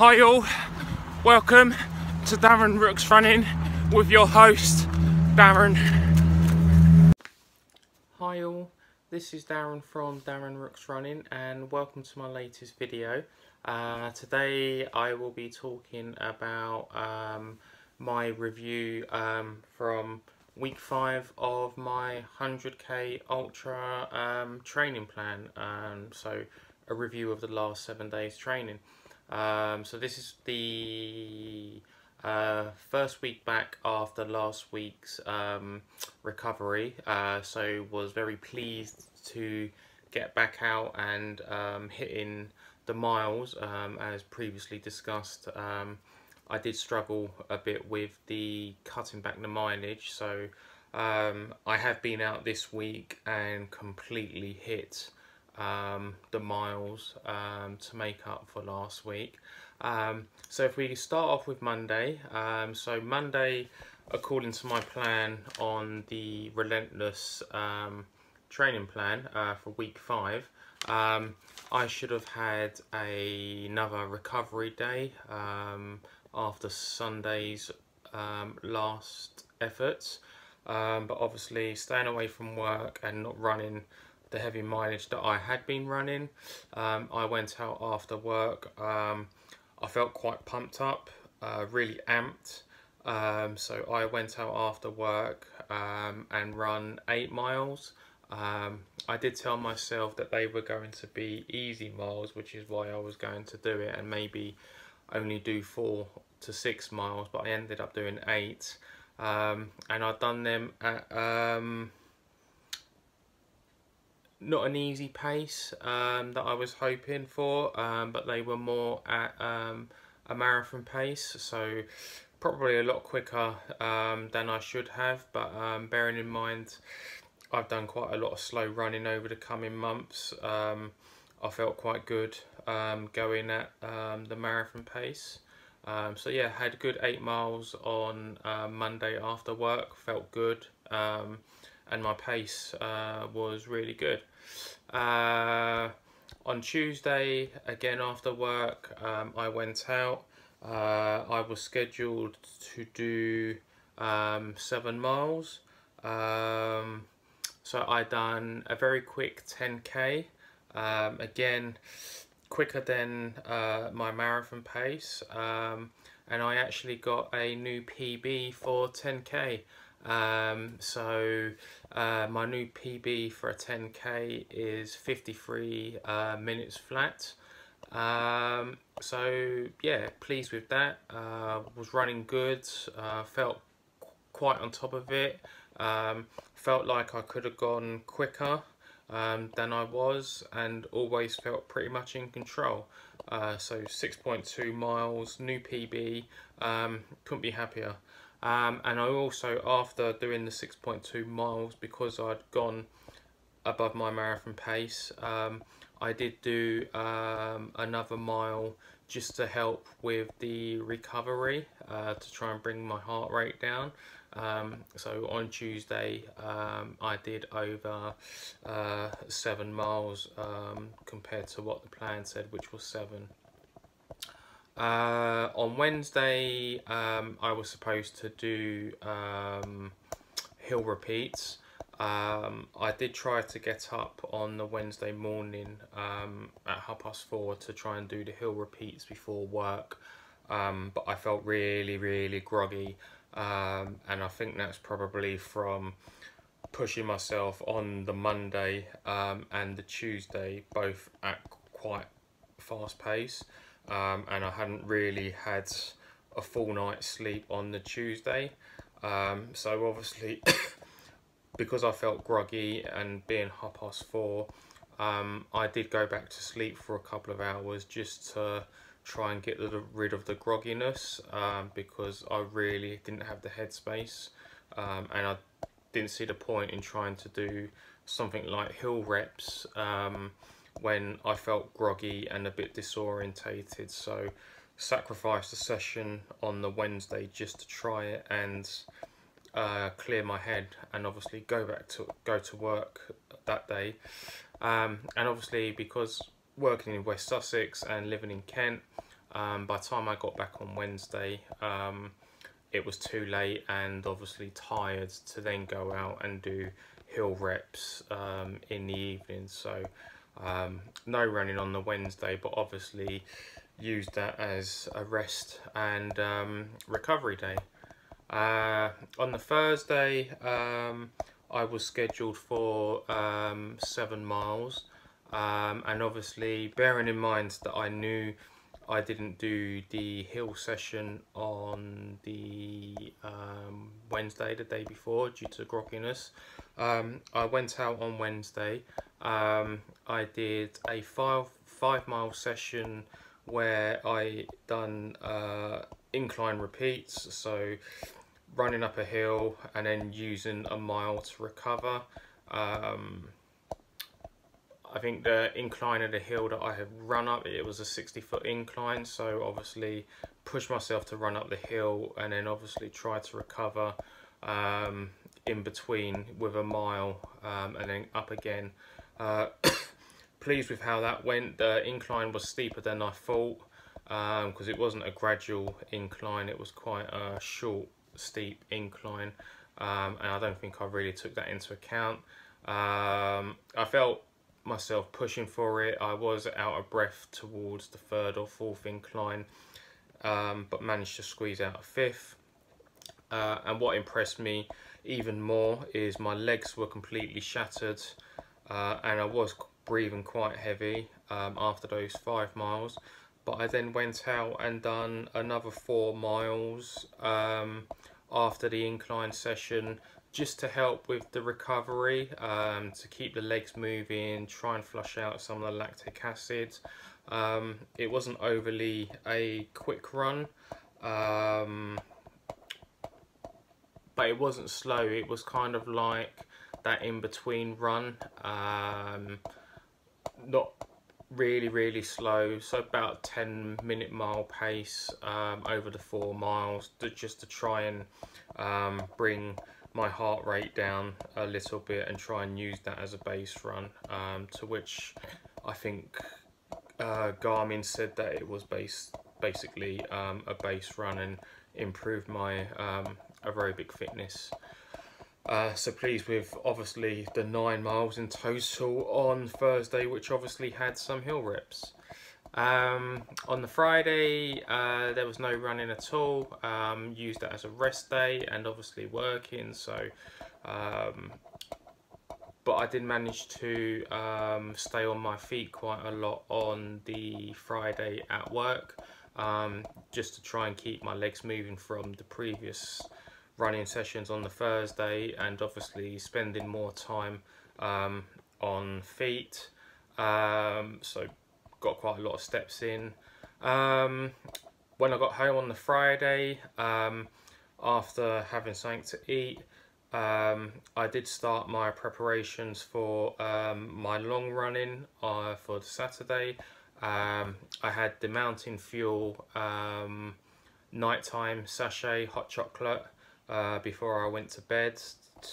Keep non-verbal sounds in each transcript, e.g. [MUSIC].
Hi all, welcome to Darren Rookes Running with your host, Darren. Hi all, this is Darren from Darren Rookes Running and welcome to my latest video. Uh, today I will be talking about um, my review um, from week 5 of my 100k ultra um, training plan. Um, so a review of the last 7 days training. Um, so this is the uh, first week back after last week's um, recovery. Uh, so was very pleased to get back out and um, hitting the miles um, as previously discussed. Um, I did struggle a bit with the cutting back the mileage. So um, I have been out this week and completely hit um, the miles um, to make up for last week. Um, so if we start off with Monday, um, so Monday, according to my plan on the Relentless um, training plan uh, for week five, um, I should have had a, another recovery day after Sunday's last efforts. but obviously staying away from work and not running the heavy mileage that I had been running. Um, I went out after work. Um, I felt quite pumped up, uh, really amped. Um, so I went out after work um, and run eight miles. Um, I did tell myself that they were going to be easy miles, which is why I was going to do it and maybe only do four to six miles, but I ended up doing eight. Um, and I'd done them at not an easy pace um, that I was hoping for, um, but they were more at um, a marathon pace, so probably a lot quicker um, than I should have. But um, bearing in mind, I've done quite a lot of slow running over the coming months. Um, I felt quite good going at the marathon pace. so yeah, had a good eight miles on uh, Monday after work. Felt good and my pace uh, was really good. Uh, on Tuesday, again after work, um, I went out. Uh, I was scheduled to do um, seven miles. Um, so I done a very quick 10k. Um, again, quicker than uh, my marathon pace. Um, and I actually got a new PB for 10k. Um, so uh, my new PB for a 10k is 53 uh, minutes flat. Um, so yeah, pleased with that. Uh, was running good. Uh, felt quite on top of it. Um, felt like I could have gone quicker um, than I was, and always felt pretty much in control. Uh, so 6.2 miles, new PB. Um, couldn't be happier. Um, and I also, after doing the 6.2 miles, because I'd gone above my marathon pace, um, I did do um, another mile just to help with the recovery uh, to try and bring my heart rate down. Um, so on Tuesday, um, I did over uh, seven miles um, compared to what the plan said, which was seven. Uh, on Wednesday, um, I was supposed to do um, hill repeats. Um, I did try to get up on the Wednesday morning um, at half past four to try and do the hill repeats before work, um, but I felt really, really groggy, um, and I think that's probably from pushing myself on the Monday and the Tuesday, both at quite fast pace um, and I hadn't really had a full night's sleep on the Tuesday. Um, so obviously, [COUGHS] because I felt groggy and being half past four, um, I did go back to sleep for a couple of hours just to try and get rid of the grogginess um, because I really didn't have the headspace um, and I didn't see the point in trying to do something like hill reps um, when I felt groggy and a bit disorientated. So sacrificed a session on the Wednesday just to try it and uh, clear my head and obviously go back to go to work that day. Um, and obviously because working in West Sussex and living in Kent, Um, by the time I got back on Wednesday, um, it was too late and obviously tired to then go out and do hill reps um, in the evening. So um, no running on the Wednesday, but obviously used that as a rest and um, recovery day. Uh, on the Thursday, um, I was scheduled for um, seven miles, um, and obviously bearing in mind that I knew I didn't do the hill session on the um, Wednesday, the day before, due to grogginess. Um, I went out on Wednesday. Um, I did a five five mile session where I done uh, incline repeats, so running up a hill and then using a mile to recover. Um, I think the incline of the hill that I had run up, it was a 60 foot incline, so obviously push myself to run up the hill and then obviously try to recover um, in between with a mile um, and then up again. Uh, [COUGHS] pleased with how that went. The incline was steeper than I thought because um, it wasn't a gradual incline, it was quite a short, steep incline. Um, and I don't think I really took that into account. Um, I felt myself pushing for it. I was out of breath towards the third or fourth incline, um, but managed to squeeze out a fifth. Uh, and what impressed me even more is my legs were completely shattered uh, and I was breathing quite heavy um, after those five miles. But I then went out and done another four miles um, after the incline session just to help with the recovery, um, to keep the legs moving, try and flush out some of the lactic acid. Um, it wasn't overly a quick run, um, but it wasn't slow. It was kind of like that in-between run. Um, not really, really slow. So about 10 minute mile pace um, over the four miles to, just to try and um, bring my heart rate down a little bit and try and use that as a base run um, to which I think uh, Garmin said that it was basically um, a base run and improved my um, aerobic fitness. Uh, so pleased with obviously the nine miles in total on Thursday which obviously had some hill reps. Um, on the Friday, uh, there was no running at all. Um, used it as a rest day and obviously working. So, um, but I did manage to um, stay on my feet quite a lot on the Friday at work, um, just to try and keep my legs moving from the previous running sessions on the Thursday, and obviously spending more time um, on feet. so got quite a lot of steps in. Um, when I got home on the Friday, um, after having something to eat, um, I did start my preparations for um, my long running uh, for the Saturday. Um, I had the Mountain Fuel um, nighttime sachet hot chocolate uh, before I went to bed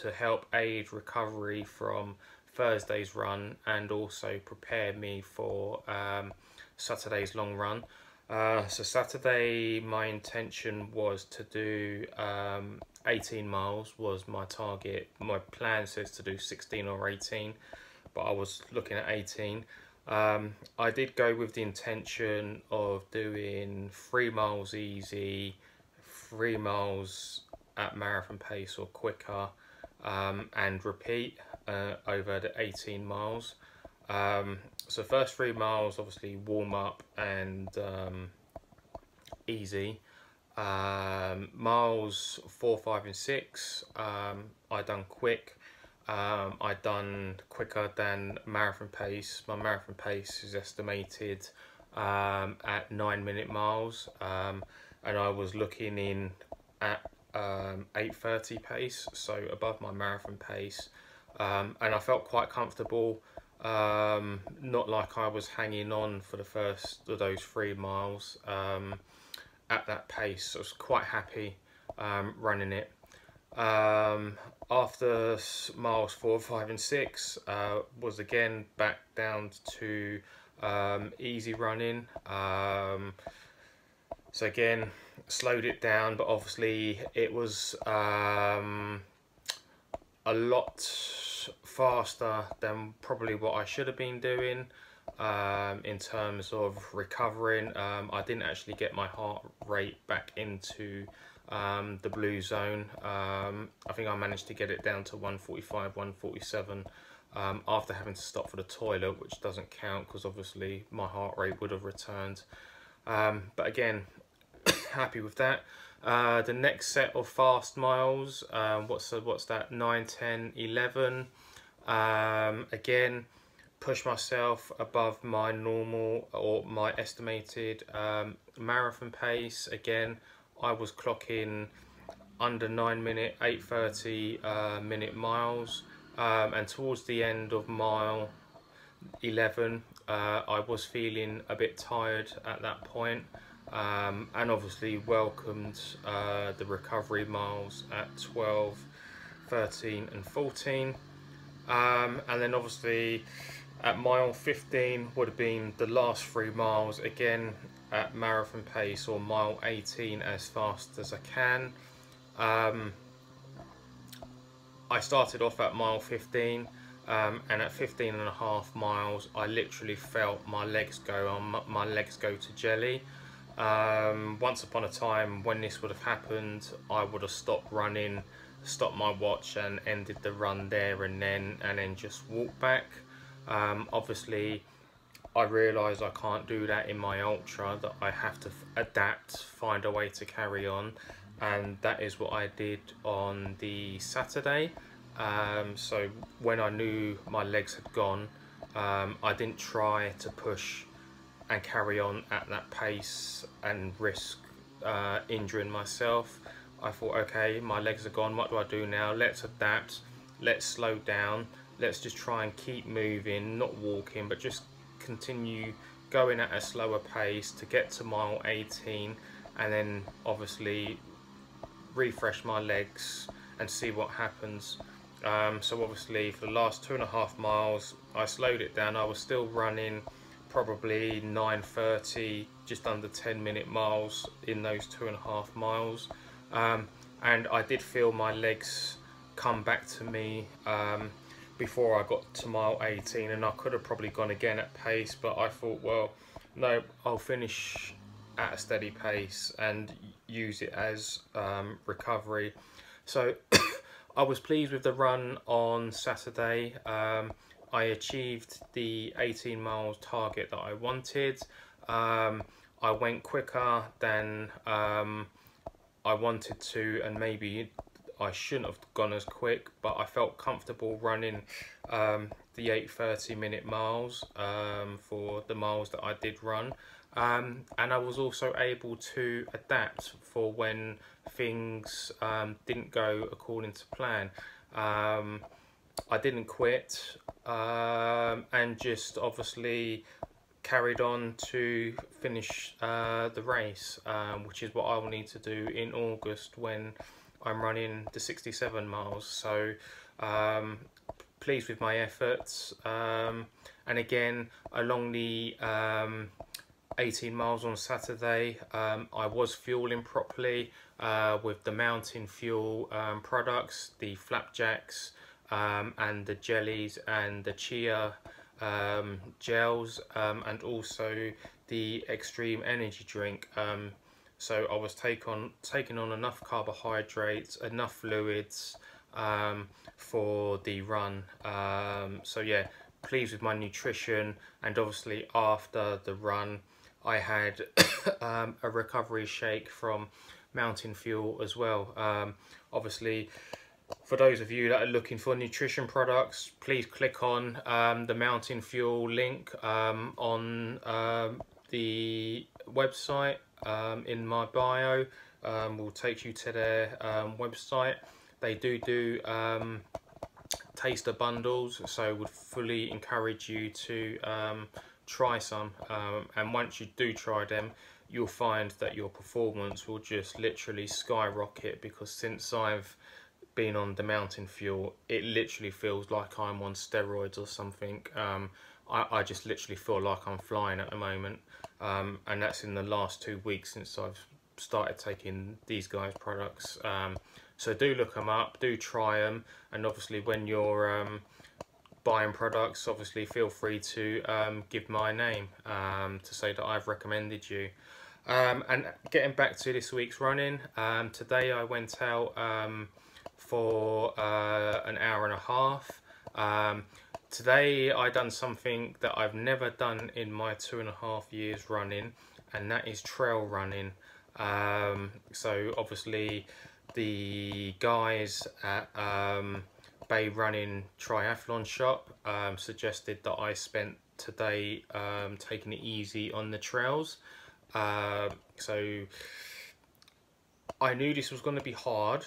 to help aid recovery from Thursday's run and also prepare me for um, Saturday's long run. Uh, so Saturday, my intention was to do um, 18 miles was my target. My plan says to do 16 or 18, but I was looking at 18. Um, I did go with the intention of doing three miles easy, three miles at marathon pace or quicker, um, and repeat uh, over the 18 miles. Um, so first three miles, obviously warm up and um, easy. Um, miles four, five, and six, um, I done quick. Um, I done quicker than marathon pace. My marathon pace is estimated at nine minute miles, and I was looking in at um, 8.30 pace, so above my marathon pace. Um, and I felt quite comfortable, um, not like I was hanging on for the first of those three miles um, at that pace. I was quite happy um, running it. Um, after miles four, five, and six, uh, was again back down to easy running so again slowed it down but obviously it was um, a lot faster than probably what I should have been doing um, in terms of recovering. Um, I didn't actually get my heart rate back into um, the blue zone. Um, I think I managed to get it down to 145, 147 um, after having to stop for the toilet, which doesn't count because obviously my heart rate would have returned. Um, but again, happy with that. Uh, the next set of fast miles, what's what's that? 9, 10, 11. again, push myself above my normal or my estimated um, marathon pace again I was clocking under 9 minute 830 uh, minute miles um, and towards the end of mile 11 uh, I was feeling a bit tired at that point um, and obviously welcomed uh, the recovery miles at 12 13 and 14 um, and then obviously at mile 15 would have been the last three miles again at marathon pace or mile 18 as fast as I can. Um, I started off at mile 15 um, and at 15 and a half miles I literally felt my legs go on my legs go to jelly um, once upon a time when this would have happened I would have stopped running stopped my watch and ended the run there and then and then just walked back um, obviously, I realise I can't do that in my ultra, that I have to adapt, find a way to carry on, and that is what I did on the Saturday. Um, so when I knew my legs had gone, um, I didn't try to push and carry on at that pace and risk uh, injuring myself. I thought, okay, my legs are gone, what do I do now? Let's adapt, let's slow down, let's just try and keep moving, not walking, but just continue going at a slower pace to get to mile 18 and then obviously refresh my legs and see what happens. Um, so obviously for the last two and a half miles I slowed it down. I was still running probably 9.30, just under 10 minute miles in those two and a half miles. Um, and I did feel my legs come back to me um, before I got to mile 18 and I could have probably gone again at pace but I thought well no I'll finish at a steady pace and use it as um, recovery so [COUGHS] I was pleased with the run on Saturday um, I achieved the 18 miles target that I wanted um, I went quicker than um, I wanted to and maybe I shouldn't have gone as quick, but I felt comfortable running um, the 8.30 minute miles um, for the miles that I did run. Um, and I was also able to adapt for when things um, didn't go according to plan. Um, I didn't quit um, and just obviously carried on to finish uh, the race, which is what I will need to do in August when I'm running the 67 miles. So um, pleased with my efforts um, and again along the um, 18 miles on Saturday um, I was fueling properly uh, with the mountain fuel um, products the flapjacks um, and the jellies and the chia gels and also the extreme energy drink so I was take on, taking on enough carbohydrates, enough fluids um, for the run. Um, so yeah, pleased with my nutrition and obviously after the run I had [COUGHS] um, a recovery shake from Mountain Fuel as well. Um, obviously for those of you that are looking for nutrition products, please click on um, the Mountain Fuel link um, on um, the website um, in my bio um, will take you to their um, website. They do do taster bundles, so would fully encourage you to try some. And once you do try them, you'll find that your performance will just literally skyrocket because since I've been on the mountain fuel, it literally feels like I'm on steroids or something. I, I just literally feel like I'm flying at the moment. um, and that's in the last two weeks since I've started taking these guys products um, so do look them up do try them and obviously when you're um, buying products obviously feel free to um, give my name um, to say that I've recommended you um, and getting back to this week's running um, today I went out for uh, an hour and a half today I done something that I've never done in my two and a half years running and that is trail running um, so obviously the guys at um, Bay Running Triathlon Shop um, suggested that I spent today um, taking it easy on the trails. Uh, so I knew this was going to be hard.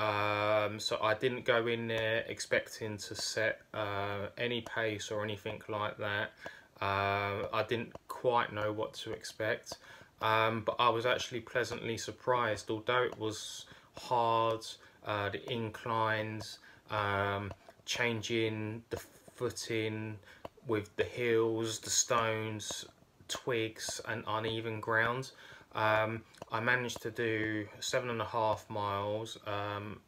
Um, so I didn't go in there expecting to set uh, any pace or anything like that. Uh, I didn't quite know what to expect um, but I was actually pleasantly surprised although it was hard uh, the inclines um, changing the footing with the hills the stones twigs and uneven ground um, I managed to do seven and a half miles um,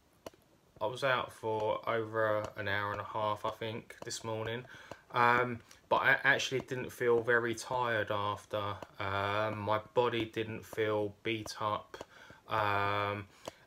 I was out for over an hour and a half I think this morning um, but I actually didn't feel very tired after. Um, my body didn't feel beat up. Um,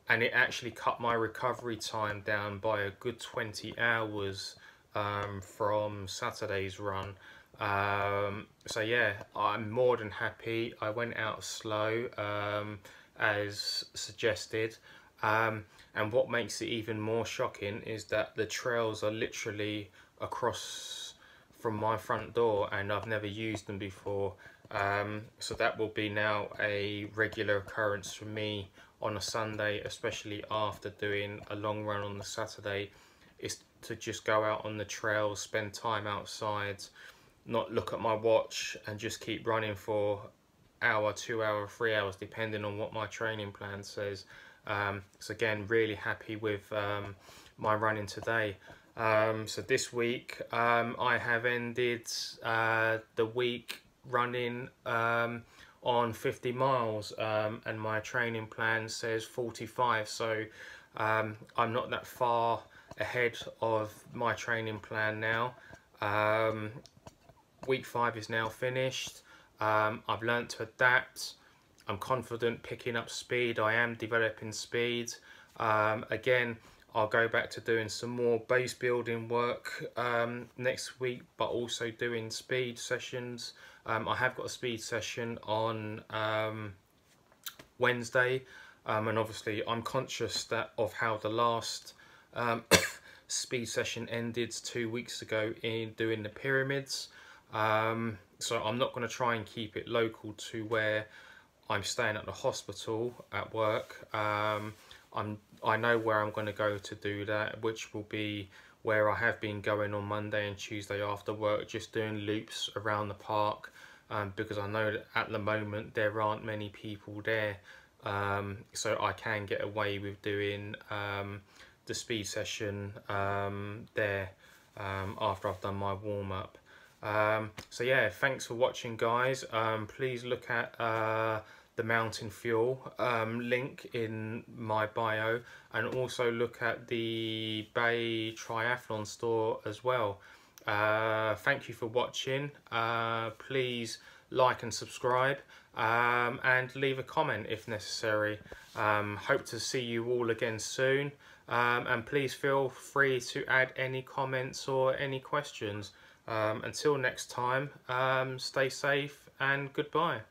and it actually cut my recovery time down by a good 20 hours um, from Saturday's run. Um, so yeah, I'm more than happy. I went out slow um, as suggested. Um, and what makes it even more shocking is that the trails are literally across from my front door and I've never used them before um, so that will be now a regular occurrence for me on a Sunday especially after doing a long run on the Saturday is to just go out on the trails spend time outside not look at my watch and just keep running for hour two hour three hours depending on what my training plan says. Um, so again really happy with um, my running today. Um, so this week um, I have ended uh, the week running um, on 50 miles um, and my training plan says 45 so I'm not that far ahead of my training plan now. Um, week 5 is now finished. I've learned to adapt. I'm confident picking up speed. I am developing speed. again, I'll go back to doing some more base building work um, next week, but also doing speed sessions. Um, I have got a speed session on um, Wednesday, um, and obviously I'm conscious that of how the last um, [COUGHS] speed session ended two weeks ago in doing the pyramids. Um, so I'm not going to try and keep it local to where I'm staying at the hospital at work. I'm I know where I'm going to go to do that, which will be where I have been going on Monday and Tuesday after work, just doing loops around the park, um, because I know that at the moment there aren't many people there, um, so I can get away with doing um, the speed session um, there um, after I've done my warm up. Um, so yeah, thanks for watching guys. Um, please look at uh, the Mountain Fuel um, link in my bio and also look at the Bay Triathlon store as well. Uh, thank you for watching. Uh, please like and subscribe um, and leave a comment if necessary. Um, hope to see you all again soon um, and please feel free to add any comments or any questions. Um, until next time, um, stay safe and goodbye.